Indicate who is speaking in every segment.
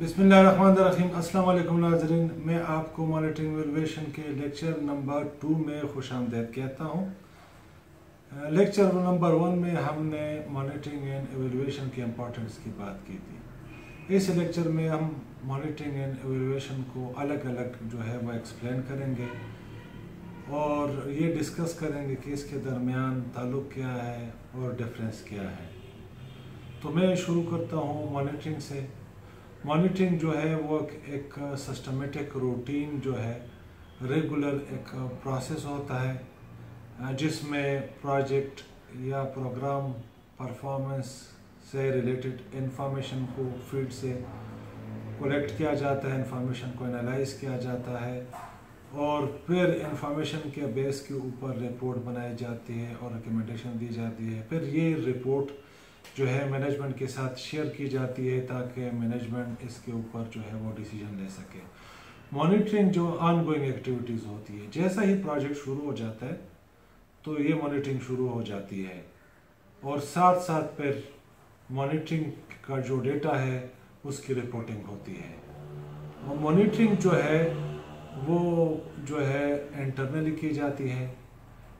Speaker 1: بسم اللہ الرحمن الرحیم۔ السلام علیکم ناظرین۔ میں آپ کو مانیٹرنگ ویلویشن کے لیکچر نمبر ٹو میں خوش آمدید کہتا ہوں۔ لیکچر نمبر ون میں ہم نے مانیٹرنگ اینڈ ایویلویشن کی امپورٹنس کی بات کی تھی۔ اس لیکچر میں ہم مانیٹرنگ اینڈ ایویلویشن کو الگ الگ جو ہے وہ ایکسپلین کریں گے اور یہ ڈسکس کریں گے کہ اس کے درمیان تعلق کیا ہے اور ڈفرینس کیا ہے۔ تو میں شروع کرتا ہوں مانیٹرنگ سے۔ مانیٹرنگ جو ہے وہ ایک سسٹمیٹک روٹین جو ہے ریگولر ایک پروسیس ہوتا ہے، جس میں پروجیکٹ یا پروگرام پرفارمنس سے ریلیٹڈ انفارمیشن کو فیلڈ سے کولیکٹ کیا جاتا ہے انفارمیشن کو انالائز کیا جاتا ہے اور پھر انفارمیشن کے بیس کے اوپر رپورٹ بنائی جاتی ہے اور ریکمنڈیشن دی جاتی ہے۔ پھر یہ رپورٹ جو ہے مینجمنٹ کے ساتھ شیئر کی جاتی ہے تاکہ مینجمنٹ اس کے اوپر جو ہے وہ ڈیسیجن لے سکے۔ مانیٹرنگ جو آن گوئنگ ایکٹیویٹیز ہوتی ہے، جیسا ہی پروجیکٹ شروع ہو جاتا ہے، تو یہ مانیٹرنگ شروع ہو جاتی ہے۔ اور ساتھ ساتھ پھر مانیٹرنگ کا جو ڈیٹا ہے، اس کی رپورٹنگ ہوتی ہے۔ اور مانیٹرنگ جو ہے، وہ جو ہے انٹرنلی کی جاتی ہے۔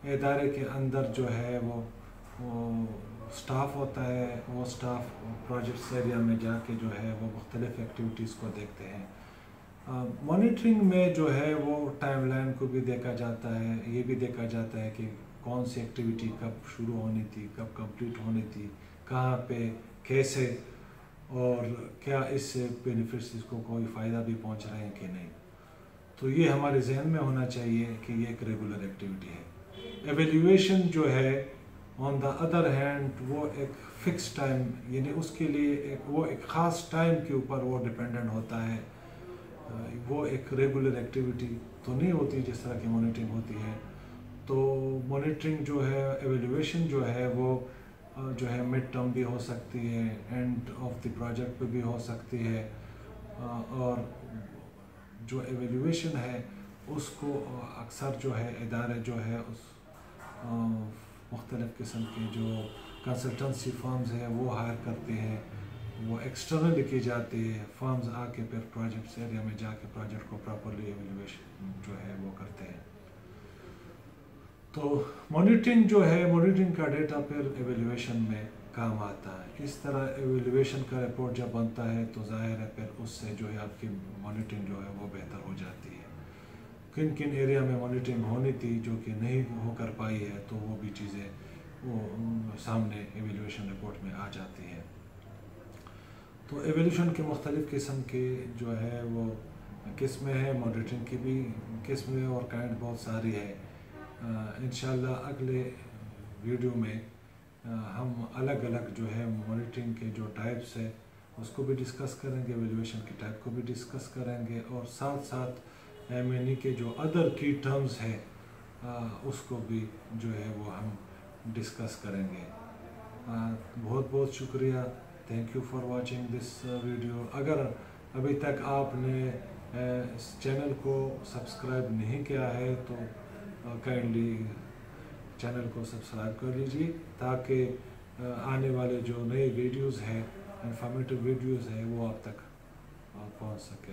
Speaker 1: ادارے کے اندر جو ہے وہ سٹاف ہوتا ہے، وہ سٹاف پروجیکٹس ایریا میں جا کے جو ہے وہ مختلف ایکٹیویٹیز کو دیکھتے ہیں۔ مانیٹرنگ میں جو ہے وہ ٹائم لائن کو بھی دیکھا جاتا ہے۔ یہ بھی دیکھا جاتا ہے کہ کون سی ایکٹیویٹی کب شروع ہونی تھی، کب کمپلیٹ ہونی تھی، کہاں پہ، کیسے، اور کیا اس سے بینیفٹس اس کو کوئی فائدہ بھی پہنچ رہے ہیں کہ نہیں۔ تو یہ ہمارے ذہن میں ہونا چاہیے کہ یہ ایک ریگولر ایکٹیویٹی ہے۔ ایویلیویشن جو ہے آن دا ادر ہینڈ وہ ایک فکس ٹائم یعنی اس کے لیے ایک وہ ایک خاص ٹائم کے اوپر وہ ڈپینڈنٹ ہوتا ہے. وہ ایک ریگولر ایکٹیویٹی تو نہیں ہوتی جس طرح کی مانیٹرنگ ہوتی ہے. تو مانیٹرنگ جو ہے ایویلیویشن جو ہے، وہ جو ہے مڈ ٹرم بھی ہو سکتی ہے اینڈ آف دی پروجیکٹ پہ بھی ہو سکتی ہے. اور جو ایویلیویشن ہے، اس کو اکثر جو ہے، ادارے جو ہے، اس مختلف قسم کے جو کنسلٹنسی فارمز ہیں، وہ ہائر کرتے ہیں، وہ ایکسٹرنل لکھی جاتی ہے فارمز آ کے پھر پروجیکٹس ایریا میں جا کے پروجیکٹ کو پراپرلی ایویلیویشن جو ہے وہ کرتے ہیں۔ تو مانیٹرنگ جو ہے مانیٹرنگ کا ڈیٹا پھر ایویلیویشن میں کام آتا ہے۔ اس طرح ایویلیویشن کا رپورٹ جب بنتا ہے تو ظاہر ہے پھر اس سے جو ہے آپ کی مانیٹرنگ جو ہے وہ بہتر ہو جاتی ہے۔ کن کن ایریا میں مانیٹرنگ ہونی تھی جو کہ نہیں ہو کر پائی ہے، تو وہ بھی چیزیں وہ سامنے ایویلیویشن رپورٹ میں آ جاتی ہے تو ایویلیوشن کے مختلف قسم کے جو ہے وہ قسمیں ہیں مانیٹرنگ کی بھی قسمیں اور کائنڈ بہت ساری ہے۔ انشاءاللہ اگلے ویڈیو میں ہم الگ الگ جو ہے مانیٹرنگ کے جو ٹائپس ہے اس کو بھی ڈسکس کریں گے ایویلیویشن کے ٹائپ کو بھی ڈسکس کریں گے اور ساتھ ساتھ ایم این ای کے جو ادر کی ٹرمز ہے اس کو بھی جو ہے وہ ہم ڈسکس کریں گے۔ بہت بہت شکریہ۔ Thank you for watching this video اگر ابھی تک آپ نے اس چینل کو سبسکرائب نہیں کیا ہے، تو کائنڈلی چینل کو سبسکرائب کر لیجیے تاکہ آنے والے جو نئے ویڈیوز ہیں انفارمیٹو ویڈیوز ہیں، وہ آپ تک پہنچ سکے